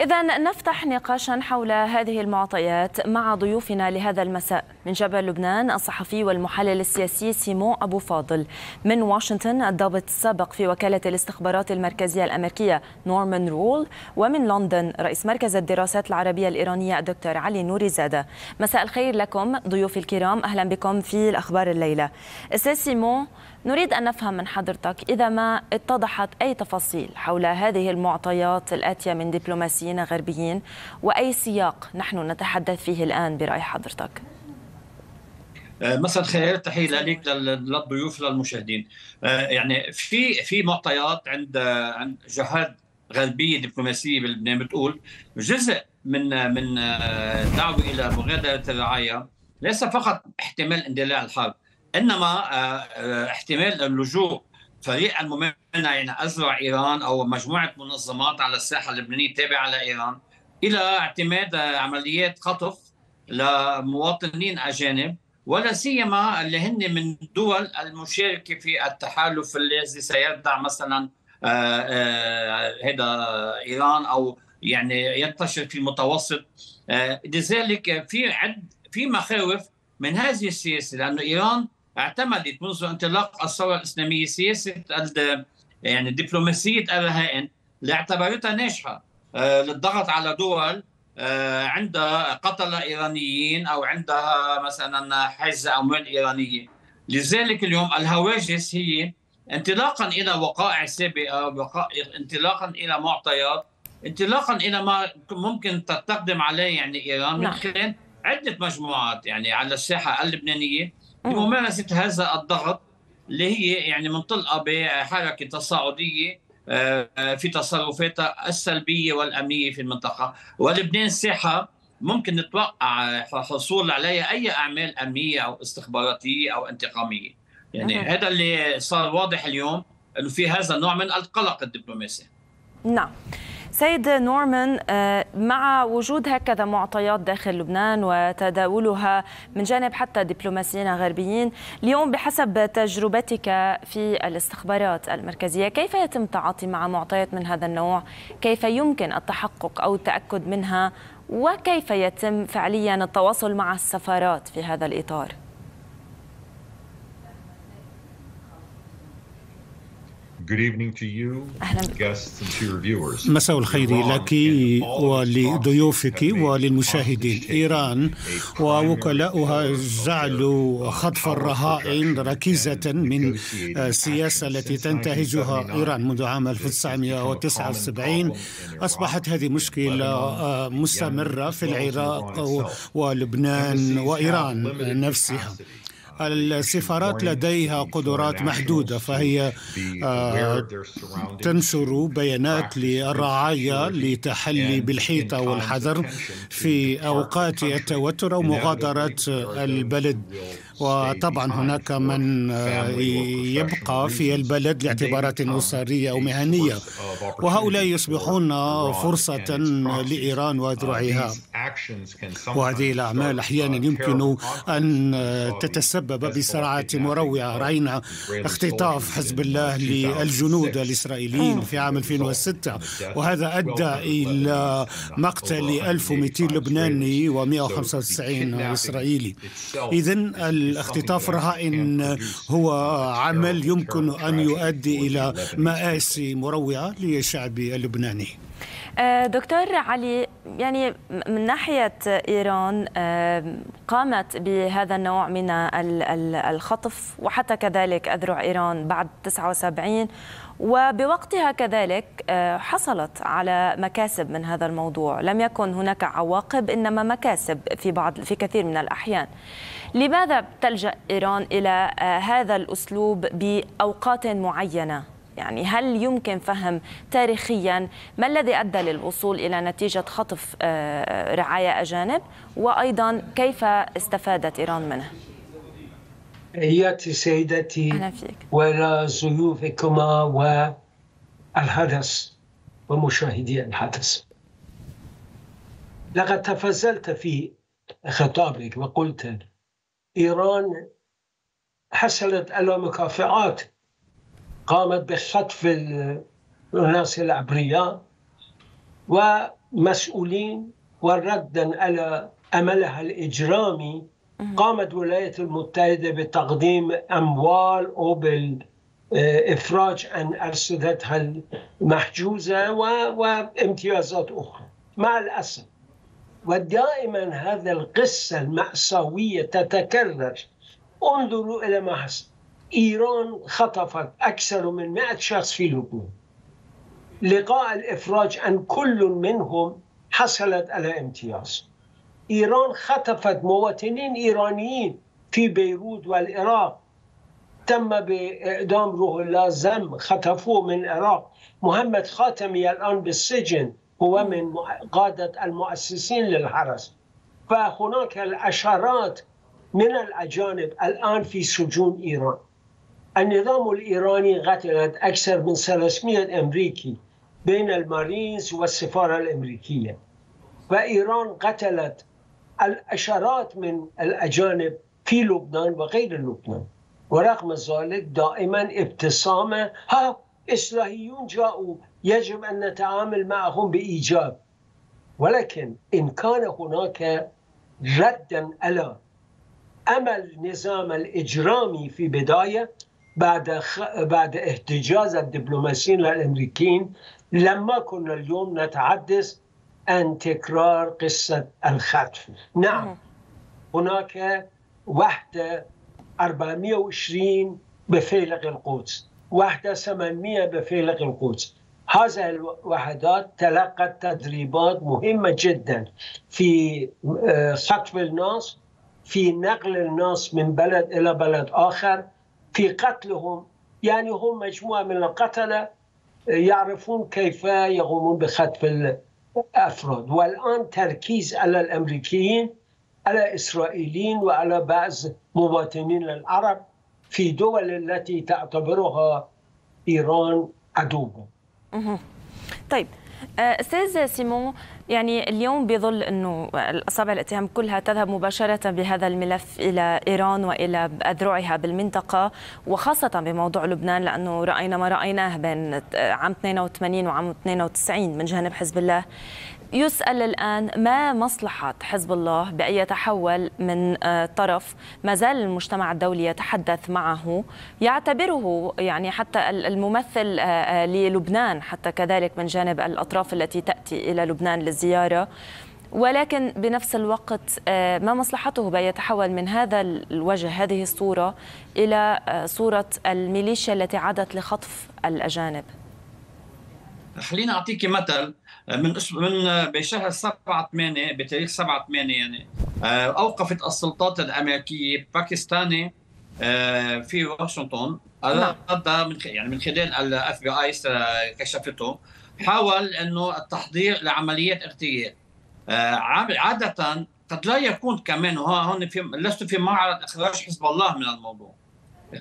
إذا نفتح نقاشا حول هذه المعطيات مع ضيوفنا لهذا المساء. من جبل لبنان الصحفي والمحلل السياسي سيمون أبو فاضل. من واشنطن الضابط السابق في وكالة الاستخبارات المركزية الأمريكية نورمان رول. ومن لندن رئيس مركز الدراسات العربية الإيرانية الدكتور علي نوري زادة. مساء الخير لكم ضيوفي الكرام. أهلا بكم في الأخبار الليلة. أستاذ سيمون نريد أن نفهم من حضرتك إذا ما اتضحت أي تفاصيل حول هذه المعطيات الآتية من دبلوماسيين غربيين وأي سياق نحن نتحدث فيه الآن برأي حضرتك؟ مساء الخير. تحية لك للضيوف للمشاهدين. يعني في في معطيات عند عند جهات غربيه دبلوماسيه بلبنان بتقول جزء من من دعوة إلى مغادرة الرعاية ليس فقط احتمال اندلاع الحرب إنما احتمال اللجوء فريق الممنع يعني أزرع إيران أو مجموعة منظمات على الساحة اللبنانية تابعة لإيران إلى اعتماد عمليات خطف لمواطنين أجانب ولا سيما اللي هن من دول المشاركة في التحالف الذي سيدع مثلا هذا إيران أو يعني ينتشر في المتوسط. لذلك في عد في مخاوف من هذه السياسة لأنه إيران اعتمدت منذ انطلاق الثورة الإسلامية سياسة يعني دبلوماسية الرهائن اللي اعتبرتها ناجحه للضغط على دول عندها قتلة إيرانيين أو عندها مثلا حز أموال إيرانية. لذلك اليوم الهواجس هي انطلاقا إلى وقائع سابقة وقائع انطلاقا إلى معطيات انطلاقا إلى ما ممكن تقدم عليه يعني إيران. من خلال عدة مجموعات يعني على الساحة اللبنانية لممارسة هذا الضغط اللي هي يعني منطلقة بحركة تصاعدية في تصرفاتها السلبية والأمنية في المنطقة. ولبنان ساحه ممكن نتوقع حصول عليها أي أعمال أمنية أو استخباراتية أو انتقامية. يعني هذا اللي صار واضح اليوم إنه في هذا النوع من القلق الدبلوماسي. نعم. سيد نورمان مع وجود هكذا معطيات داخل لبنان وتداولها من جانب حتى دبلوماسيين غربيين اليوم بحسب تجربتك في الاستخبارات المركزية كيف يتم التعاطي مع معطيات من هذا النوع؟ كيف يمكن التحقق أو التأكد منها؟ وكيف يتم فعليا التواصل مع السفارات في هذا الإطار؟ مساء الخير لك ولضيوفك وللمشاهدين. إيران ووكلاؤها جعلوا خطف الرهائن ركيزة من السياسة التي تنتهجها إيران منذ عام 1979 أصبحت هذه مشكلة مستمرة في العراق ولبنان وإيران نفسها. السفارات لديها قدرات محدودة فهي تنشر بيانات للرعاية لتحلي بالحيطة والحذر في أوقات التوتر أو مغادرة البلد. وطبعا هناك من يبقى في البلد لاعتبارات أسرية أو مهنية. وهؤلاء يصبحون فرصة لإيران وذرعها وهذه الأعمال أحيانا يمكن أن تتسبب بصراعات مروعة. رأينا اختطاف حزب الله للجنود الإسرائيليين في عام 2006 وهذا أدى إلى مقتل 1200 لبناني و195 إسرائيلي. إذا الاختطاف الرهائن هو عمل يمكن أن يؤدي إلى مآسي مروعة للشعب اللبناني. دكتور علي يعني من ناحية إيران قامت بهذا النوع من الخطف وحتى كذلك أذرع إيران بعد 79 وبوقتها كذلك حصلت على مكاسب من هذا الموضوع. لم يكن هناك عواقب إنما مكاسب في بعض في كثير من الأحيان. لماذا تلجأ إيران إلى هذا الأسلوب بأوقات معينة؟ يعني هل يمكن فهم تاريخيا ما الذي أدى للوصول إلى نتيجة خطف رعايا أجانب؟ وأيضا كيف استفادت إيران منه؟ تحياتي سيدتي ولضيوفكما والحدث ومشاهدي الحدث. لقد تفضلت في خطابك وقلت إيران حصلت على مكافآت قامت بخطف الناس الأبرياء مسؤولين وردا على أملها الإجرامي. قامت الولايات المتحدة بتقديم أموال أو بالإفراج عن أرصدتها المحجوزة وامتيازات أخرى. مع الأسف ودائما هذا القصة المأساوية تتكرر. انظروا إلى ما حصل. إيران خطفت أكثر من 100 شخص في لبنان لقاء الإفراج عن كل منهم حصلت على امتياز. إيران خطفت مواطنين إيرانيين في بيروت والعراق. تم بإعدام روح الله زم خطفوه من العراق. محمد خاتمي الآن بالسجن. هو من قادة المؤسسين للحرس. فهناك العشرات من الأجانب الآن في سجون إيران. النظام الإيراني قتلت أكثر من 300 أمريكي بين المارينز والسفارة الأمريكية. وإيران قتلت العشرات من الأجانب في لبنان وغير لبنان. ورغم ذلك دائما ابتسامة ها إصلاحيون جاءوا يجب أن نتعامل معهم بإيجاب. ولكن إن كان هناك ردا على أمل النظام الإجرامي في بداية بعد خ... بعد احتجاز الدبلوماسيين الأمريكيين لما كنا اليوم نتحدث عن تكرار قصة الخطف. نعم هناك وحدة 420 بفيلق القدس وحدة 800 بفيلق القدس. هذه الوحدات تلقت تدريبات مهمة جدا في آه، خطف الناس في نقل الناس من بلد إلى بلد آخر في قتلهم. يعني هم مجموعة من القتلة يعرفون كيف يقومون بخطف الأفراد. والآن تركيز على الأمريكيين على الإسرائيليين وعلى بعض مواطنين العرب في دول التي تعتبرها إيران عدوا طيب آه، أستاذ سيمون يعني اليوم بظل أنه الأصابع الاتهام كلها تذهب مباشرة بهذا الملف إلى إيران وإلى أذرعها بالمنطقة وخاصة بموضوع لبنان لأنه رأينا ما رأيناه بين عام 82 وعام 92 من جانب حزب الله. يسأل الآن ما مصلحة حزب الله بأن يتحول من آه، طرف ما زال المجتمع الدولي يتحدث معه. يعتبره يعني حتى الممثل آه، آه، للبنان حتى كذلك من جانب الأطراف التي تأتي إلى لبنان للزيارة. ولكن بنفس الوقت ما مصلحته بأن يتحول من هذا الوجه هذه الصورة إلى صورة الميليشيا التي عادت لخطف الأجانب؟ خليني أعطيك مثل من من بشهر 7 8 بتاريخ 7 8 يعني آه، أوقفت السلطات الأمريكية باكستاني آه، في واشنطن. نعم. من يعني من خلال ال FBI كشفته. حاول إنه التحضير لعمليات اغتيال. آه، عادة قد لا يكون كمان هون في لست في معرض إخراج حزب الله من الموضوع.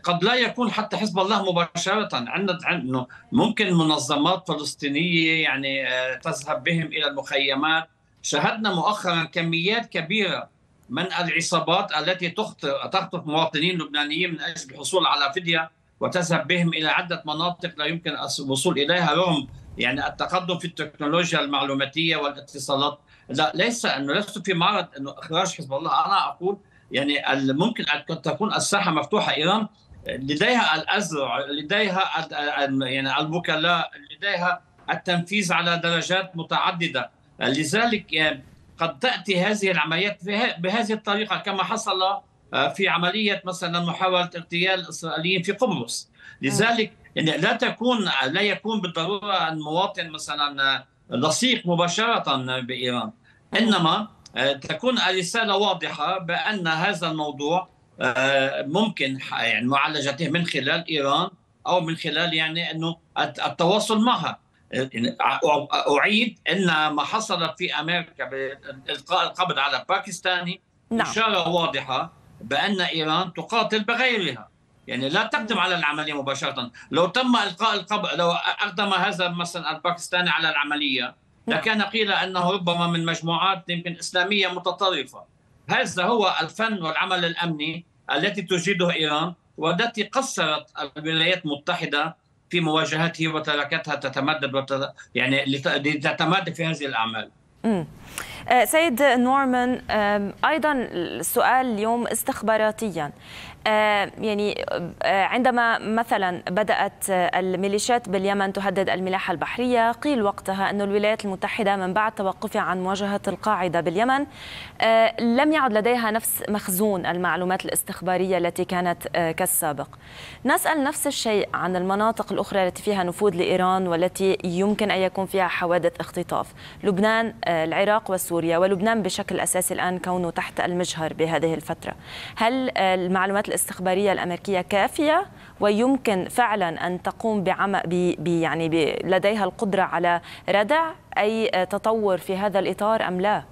قد لا يكون حتى حزب الله مباشرة. عندنا ممكن منظمات فلسطينية يعني آه، تذهب بهم إلى المخيمات. شاهدنا مؤخرا كميات كبيرة من العصابات التي تخطف مواطنين لبنانيين من أجل الحصول على فدية وتذهب بهم إلى عدة مناطق لا يمكن الوصول إليها. رغم يعني التقدم في التكنولوجيا المعلوماتية والاتصالات لا ليس أنه لست في معرض أنه إخراج حزب الله. أنا أقول يعني ممكن أن تكون الساحة مفتوحة. إيران لديها الازرع لديها يعني الوكلاء لديها التنفيذ على درجات متعددة. لذلك يعني قد تأتي هذه العمليات بهذه الطريقة كما حصل آه، في عملية مثلا محاولة اغتيال الاسرائيليين في قبرص. لذلك يعني لا تكون لا يكون بالضرورة المواطن مثلا آه، لصيق مباشرة بإيران. إنما آه، تكون الرسالة واضحة بأن هذا الموضوع ممكن يعني معالجته من خلال إيران أو من خلال يعني أنه التواصل معها. يعني أعيد أن ما حصل في أمريكا بإلقاء القبض على باكستاني نعم. إشارة واضحة بأن إيران تقاتل بغيرها. يعني لا تقدم على العملية مباشرة. لو تم إلقاء القبض لو أقدم هذا مثلا الباكستاني على العملية لكان قيل أنه ربما من مجموعات يمكن إسلامية متطرفة. هذا هو الفن والعمل الأمني التي تجيده إيران والتي قصرت الولايات المتحدة في مواجهته وتركتها تتمدد وتت... يعني لتتمادى في هذه الأعمال. سيد نورمان أيضا السؤال اليوم استخباراتيا آه، يعني آه، عندما مثلا بدأت الميليشيات باليمن تهدد الملاحة البحرية قيل وقتها أن الولايات المتحدة من بعد توقفها عن مواجهة القاعدة باليمن آه، لم يعد لديها نفس مخزون المعلومات الاستخبارية التي كانت كالسابق. نسأل نفس الشيء عن المناطق الأخرى التي فيها نفوذ لإيران والتي يمكن أن يكون فيها حوادث اختطاف لبنان العراق وسوريا ولبنان بشكل أساسي الآن كونه تحت المجهر بهذه الفترة. هل المعلومات الاستخبارية الأمريكية كافية ويمكن فعلا أن تقوم بعمل يعني لديها القدرة على ردع أي تطور في هذا الإطار أم لا؟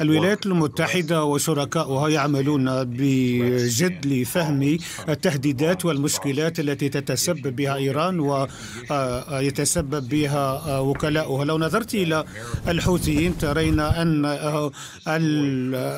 الولايات المتحدة وشركائها يعملون بجد لفهم التهديدات والمشكلات التي تتسبب بها إيران ويتسبب بها وكلاؤها. لو نظرت إلى الحوثيين ترين أن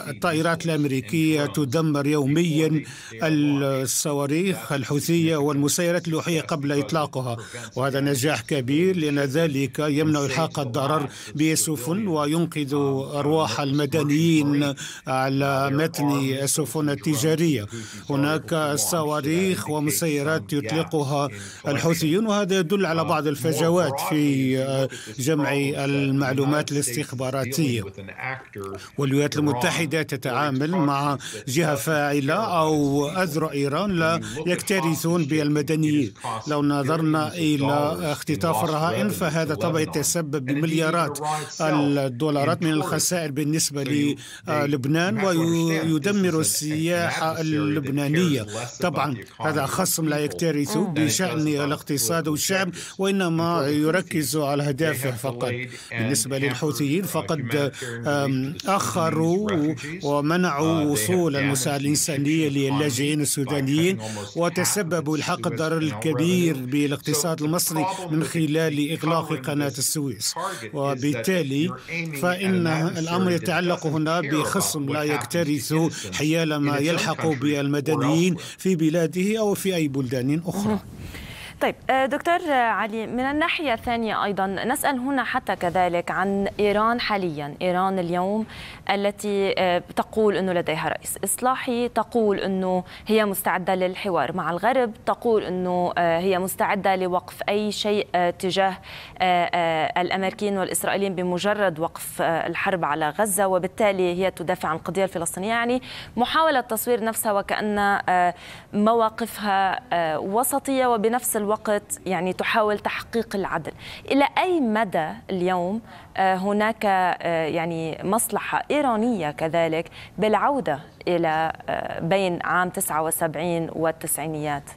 الطائرات الأمريكية تدمر يوميا الصواريخ الحوثية والمسيرات اللوحية قبل إطلاقها وهذا نجاح كبير. لأن ذلك يمنع إلحاق الضرر بسفن السفن وينقذ أرواح المدنيين على متن السفن التجارية. هناك صواريخ ومسيرات يطلقها الحوثيون وهذا يدل على بعض الفجوات في جمع المعلومات الاستخباراتية. والولايات المتحدة تتعامل مع جهة فاعلة أو أذرع إيران لا يكترثون بالمدنيين. لو نظرنا إلى اختطاف الرهائن فهذا طبعا يتسبب بمليارات الدولارات من الخسائر بالنسبة للبنان ويدمر السياحة اللبنانية. طبعا هذا خصم لا يكترث بشأن الاقتصاد والشعب وإنما يركز على أهدافه فقط. بالنسبة للحوثيين فقد أخروا ومنعوا وصول المساعدة الإنسانية للاجئين السودانيين وتسببوا الحق الضرر الكبير بالاقتصاد المصري من خلال إغلاق قناة السويس. وبالتالي فإن الأمر يتعلق هنا بخصم لا يكترث حيال ما يلحق بالمدنيين في بلاده أو في أي بلدان أخرى. طيب آه، دكتور علي من الناحية الثانية أيضا نسأل هنا حتى كذلك عن إيران حاليا. إيران اليوم التي آه، تقول أنه لديها رئيس إصلاحي تقول أنه هي مستعدة للحوار مع الغرب تقول أنه آه، هي مستعدة لوقف أي شيء تجاه الأمريكيين والإسرائيليين بمجرد وقف الحرب على غزة. وبالتالي هي تدافع عن القضية الفلسطينية. يعني محاولة تصوير نفسها وكأن مواقفها وسطية. وبنفس الوقت الوقت يعني تحاول تحقيق العدل. إلى أي مدى اليوم آه، هناك آه، يعني مصلحة إيرانية كذلك بالعودة إلى آه، بين عام 79 والتسعينيات؟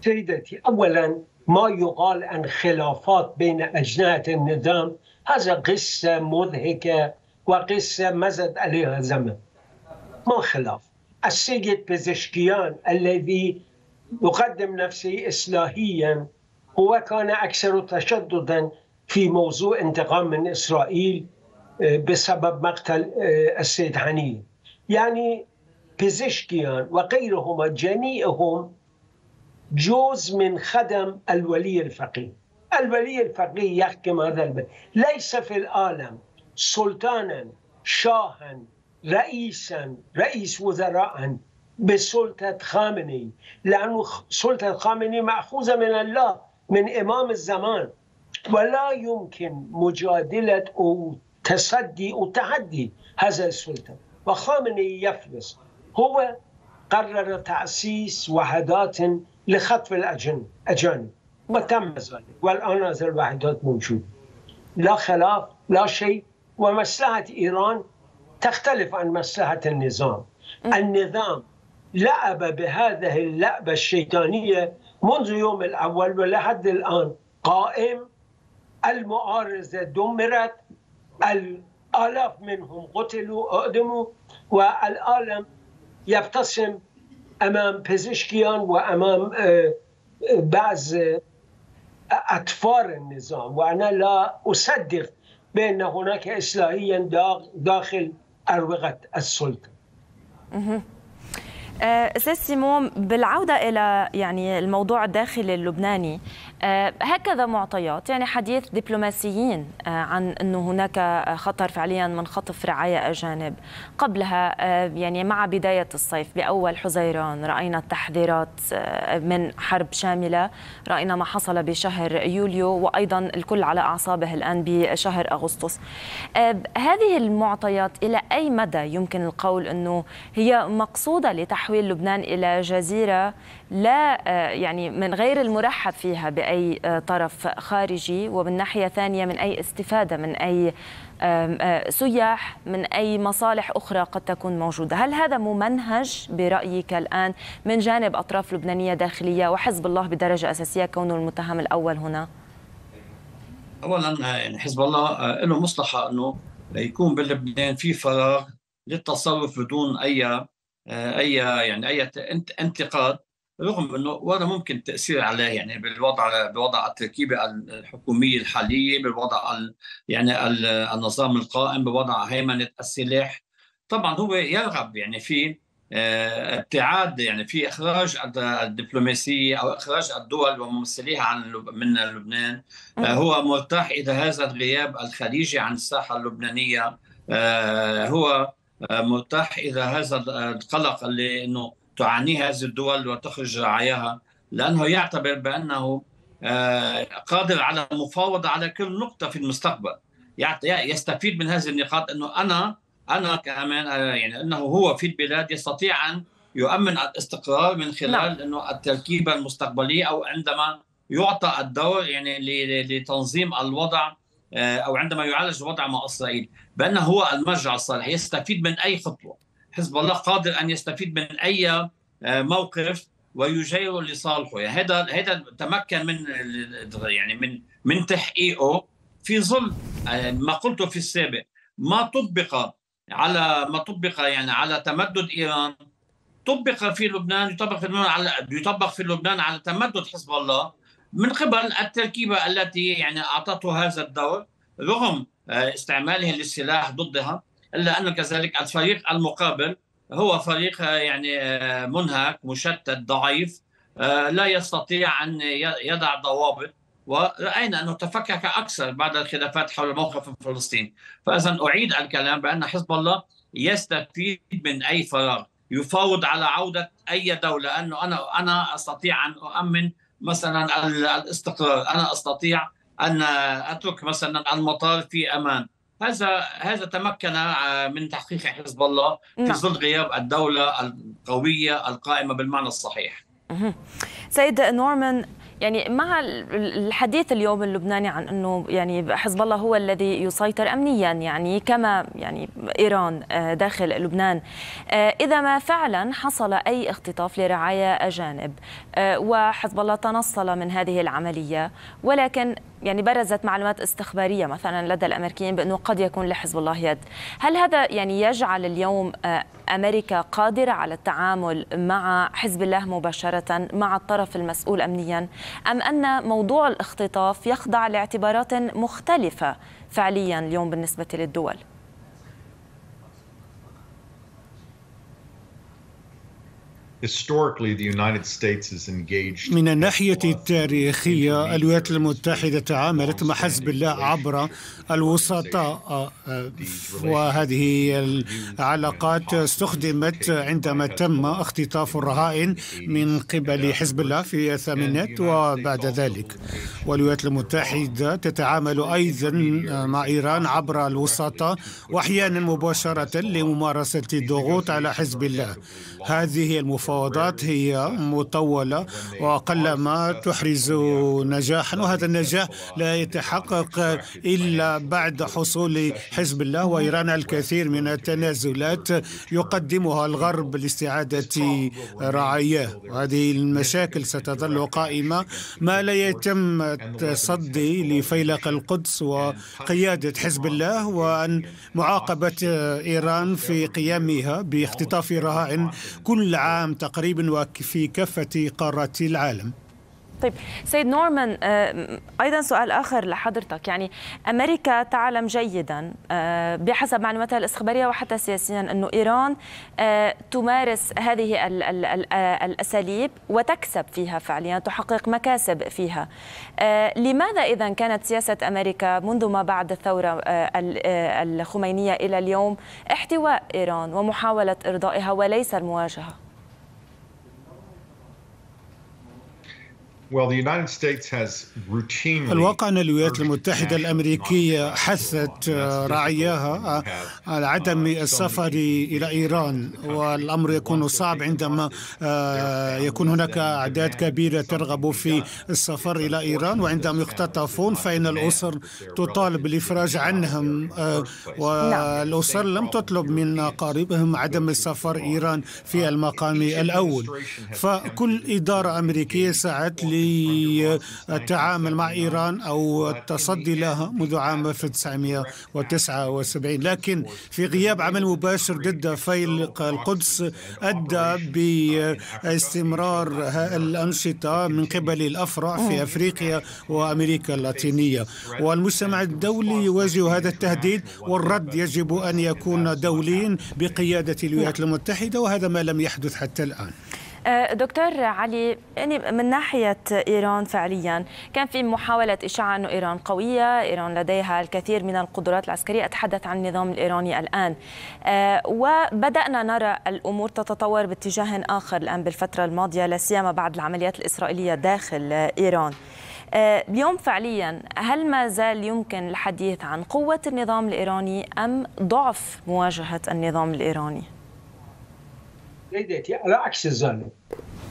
سيدتي أولا ما يقال عن خلافات بين أجنحة النظام. هذا قصة مضحكة وقصة مزد عليها زمن. ما خلاف السيد بزشكيان الذي يقدم نفسه إصلاحيا هو كان أكثر تشددا في موضوع انتقام من إسرائيل آه، بسبب مقتل آه، السيد حنين. يعني بيزشكيان وغيرهما جميعهم جزء من خدم الولي الفقيه. الولي الفقيه يحكم هذا البلد. ليس في العالم سلطانا شاها رئيسا رئيس وزراء بسلطة خامنئي لأن سلطة خامنئي مأخوذة من الله من إمام الزمان. ولا يمكن مجادلة أو تصدي أو تحدي هذا السلطة. وخامنئي يفلس. هو قرر تأسيس وحدات لخطف الأجانب وتم ذلك. والآن هذه الوحدات موجودة لا خلاف لا شيء. ومصلحة إيران تختلف عن مصلحة النظام. النظام لعب بهذه اللعبة الشيطانية منذ يوم الأول ولحد الآن. قائم المعارضة دمرت الآلاف منهم قتلوا أقدموا والعالم يبتسم أمام بيزشكيان وأمام آه، بعض أطفال النظام. وأنا لا أصدق بأن هناك إصلاحيا داخل أروقة السلطة. آه، أستاذ سيمون بالعودة إلى يعني الموضوع الداخلي اللبناني آه، هكذا معطيات يعني حديث دبلوماسيين آه، عن إنه هناك خطر فعليا من خطف رعايا أجانب. قبلها يعني مع بداية الصيف بأول حزيران رأينا التحذيرات من حرب شاملة رأينا ما حصل بشهر يوليو وأيضا الكل على أعصابه الآن بشهر أغسطس. هذه المعطيات إلى أي مدى يمكن القول إنه هي مقصودة لتحويل تحويل لبنان إلى جزيرة لا آه، يعني من غير المرحب فيها بأي آه، طرف خارجي ومن ناحية ثانية من أي استفادة من أي آه، سياح من أي مصالح أخرى قد تكون موجودة هل هذا ممنهج برأيك الآن من جانب أطراف لبنانية داخلية وحزب الله بدرجة أساسية كونه المتهم الأول هنا؟ اولا يعني حزب الله له مصلحة إنه يكون بلبنان في فراغ للتصرف بدون أي أي يعني أي انتقاد رغم إنه وهذا ممكن التاثير عليه يعني بالوضع بوضع التركيبه الحكوميه الحاليه بالوضع يعني النظام القائم بوضع هيمنة السلاح. طبعا هو يرغب يعني في آه، ابتعاد يعني في إخراج الدبلوماسية أو إخراج الدول وممثليها عن من لبنان. آه، هو مرتاح إذا هذا الغياب الخليجي عن الساحة اللبنانية. هو مرتاح إذا هذا القلق اللي إنه تعانيه هذه الدول وتخرج رعاياها لأنه يعتبر بأنه آه، قادر على المفاوضه على كل نقطة في المستقبل يستفيد من هذه النقاط إنه أنا أنا كمان آه، يعني إنه هو في البلاد يستطيع أن يؤمن الاستقرار من خلال نعم. إنه التركيبة المستقبلية أو عندما يعطى الدور يعني لتنظيم الوضع آه، أو عندما يعالج الوضع مع إسرائيل بانه هو المرجع الصالح يستفيد من أي خطوة. حزب الله قادر أن يستفيد من أي آه، موقف ويجيره لصالحه. يعني هذا هذا تمكن من يعني من من تحقيقه في ظل آه، ما قلته في السابق. ما طبق على ما طبق يعني على تمدد إيران. طبق في لبنان يطبق في لبنان على يطبق في لبنان على تمدد حزب الله. من قبل التركيبة التي يعني أعطته هذا الدور رغم آه، استعماله للسلاح ضدها إلا أن كذلك الفريق المقابل هو فريق آه، يعني آه، منهك مشتت ضعيف لا يستطيع أن يضع ضوابط. ورأينا أنه تفكك أكثر بعد الخلافات حول موقف فلسطين. فإذا أعيد الكلام بأن حزب الله يستفيد من أي فراغ يفاوض على عودة أي دولة. أنه أنا أنا أستطيع أن أؤمن مثلا الاستقرار أنا أستطيع أن أترك مثلا المطار في أمان هذا هذا تمكن آه، من تحقيق حزب الله في نعم. ظل غياب الدولة القوية القائمة بالمعنى الصحيح. سيد نورمان يعني مع الحديث اليوم اللبناني عن إنه يعني حزب الله هو الذي يسيطر امنيا يعني كما يعني إيران آه، داخل لبنان. آه، إذا ما فعلا حصل أي اختطاف لرعايا أجانب. آه، وحزب الله تنصل من هذه العملية. ولكن يعني برزت معلومات استخبارية مثلا لدى الأمريكيين بأنه قد يكون لحزب الله يد، هل هذا يعني يجعل اليوم أمريكا قادرة على التعامل مع حزب الله مباشرة مع الطرف المسؤول امنيا أم أن موضوع الاختطاف يخضع لاعتبارات مختلفة فعليا اليوم بالنسبة للدول؟ من الناحية التاريخية الولايات المتحدة تعاملت مع حزب الله عبر الوسطاء آه، وهذه العلاقات استخدمت عندما تم اختطاف الرهائن من قبل حزب الله في الثمانينات وبعد ذلك. والولايات المتحدة تتعامل أيضا مع إيران عبر الوسطاء وأحيانا مباشرة لممارسة الضغوط على حزب الله. هذه المفاوضات هي مطولة وقلما تحرز نجاحا وهذا النجاح لا يتحقق إلا بعد حصول حزب الله وإيران الكثير من التنازلات يقدمها الغرب لاستعادة رعاياه. وهذه المشاكل ستظل قائمة. ما لا يتم التصدي لفيلق القدس وقيادة حزب الله وأن معاقبة إيران في قيامها باختطاف رهائن كل عام تقريبا وفي كافة قارات العالم. طيب سيد نورمان آه، أيضا سؤال آخر لحضرتك. يعني أمريكا تعلم جيدا آه، بحسب معلوماتها الاستخباريه وحتى سياسيا أنه إيران آه، تمارس هذه الأساليب وتكسب فيها فعليا تحقق مكاسب فيها. لماذا اذا كانت سياسة أمريكا منذ ما بعد الثورة الخمينية إلى اليوم احتواء إيران ومحاولة إرضائها وليس المواجهة؟ الواقع أن الولايات المتحدة الأمريكية حثت رعاياها على عدم السفر إلى إيران. والأمر يكون صعب عندما آه، يكون هناك أعداد كبيرة ترغب في السفر إلى إيران. وعندما يختطفون فإن الأسر تطالب بالإفراج عنهم آه، والأسر لم تطلب من أقاربهم عدم السفر إيران في المقام الأول. فكل إدارة أمريكية سعت للتعامل مع إيران أو التصدي لها منذ عام 1979 لكن في غياب عمل مباشر ضد فيلق القدس أدى باستمرار الأنشطة من قبل الأفرع في أفريقيا وأمريكا اللاتينية. والمجتمع الدولي يواجه هذا التهديد والرد يجب أن يكون دوليا بقيادة الولايات المتحدة وهذا ما لم يحدث حتى الآن. دكتور علي يعني من ناحية إيران فعليا كان في محاولة إشاعة أن إيران قوية إيران لديها الكثير من القدرات العسكرية أتحدث عن النظام الإيراني الآن أه، وبدأنا نرى الأمور تتطور باتجاه آخر الآن بالفترة الماضية لا سيما بعد العمليات الإسرائيلية داخل إيران أه، اليوم فعليا هل ما زال يمكن الحديث عن قوة النظام الإيراني أم ضعف مواجهة النظام الإيراني؟ سيدتي على عكس ذلك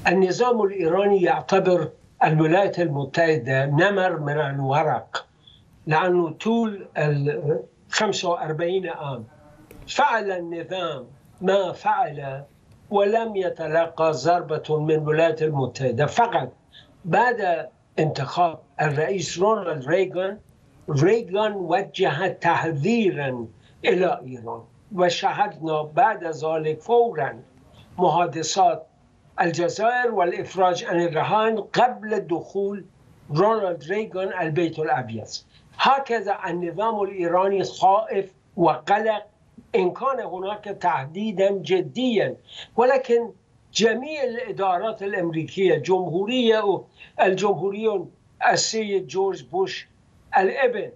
النظام الإيراني يعتبر الولايات المتحدة نمر من الورق لأنه طول ال 45 عام فعل النظام ما فعل ولم يتلقى ضربة من الولايات المتحدة. فقط بعد انتخاب الرئيس رونالد ريغان ريغان وجه تحذيرا إلى إيران وشاهدنا بعد ذلك فورا محادثات الجزائر والإفراج عن الرهان قبل دخول رونالد ريغان البيت الأبيض. هكذا النظام الإيراني خائف وقلق إن كان هناك تهديدا جديا ولكن جميع الإدارات الأمريكية جمهورية الجمهوريون السيد جورج بوش الإبن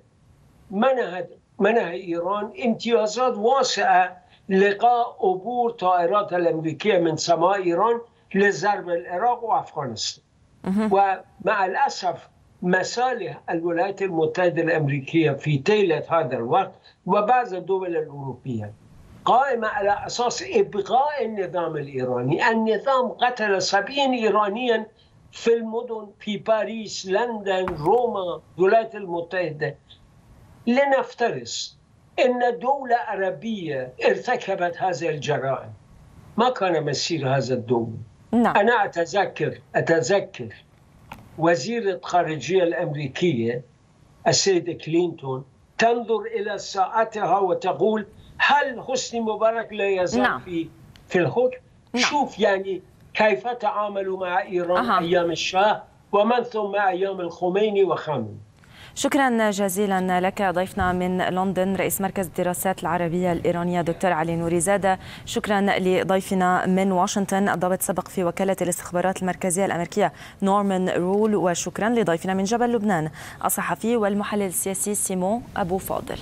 منح منح إيران امتيازات واسعة لقاء عبور طائرات الأمريكية من سماء إيران لضرب العراق وأفغانستان. ومع الأسف مصالح الولايات المتحدة الأمريكية في طيلة هذا الوقت وبعض الدول الأوروبية قائمة على أساس إبقاء النظام الإيراني. النظام قتل سبعين إيرانيا في المدن في باريس لندن روما الولايات المتحدة. لنفترس إن دوله عربيه ارتكبت هذه الجرائم ما كان مسير هذا الدول نعم. أنا اتذكر أتذكر وزيره الخارجية الأمريكية السيده كلينتون تنظر إلى ساعتها وتقول هل حسني مبارك لا يزال نعم. في في الحكم نعم. شوف يعني كيف تعاملوا مع إيران أه. أيام الشاه ومن ثم أيام الخميني وخامنئي شكرا جزيلا لك. ضيفنا من لندن رئيس مركز الدراسات العربية الإيرانية دكتور علي نوري زادة شكرا لضيفنا من واشنطن الضابط سبق في وكالة الاستخبارات المركزية الأمريكية نورمان رول. وشكرا لضيفنا من جبل لبنان. الصحفي والمحلل السياسي سيمون أبو فاضل.